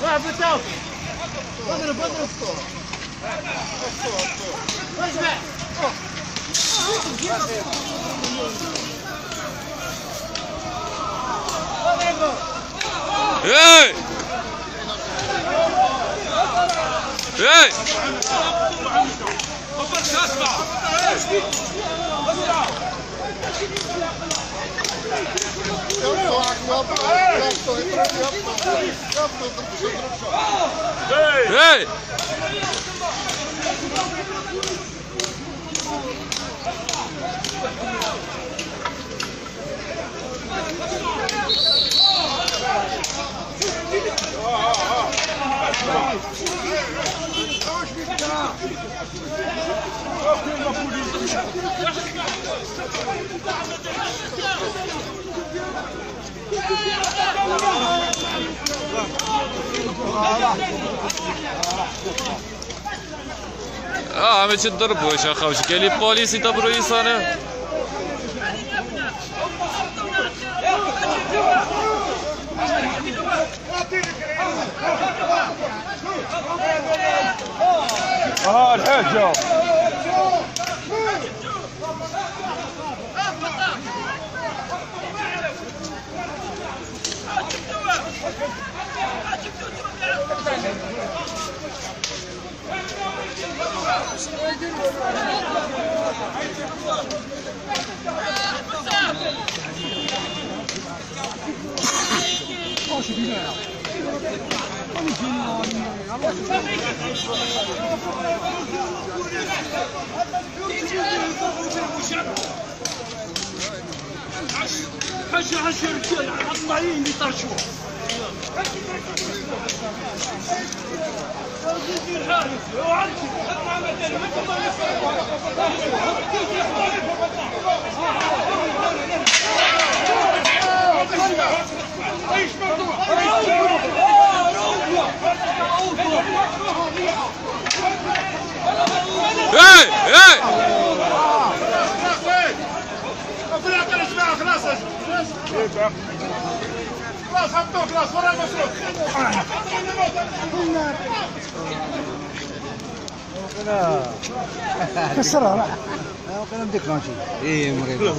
Vai, Platão! Bota-no, bota-no! Vai, Zé! Ei! Ei! Hey! آه همه چی داره بوشا خوش کلی پلیسی تا برو ایسانه آه الحاجة حشا حشا رجال الطايين اللي طرشوا اي اي خلاص خلاص هبطوا خلاص ورا المشروع كسرها لا كلام ديك ماشي إيه مريض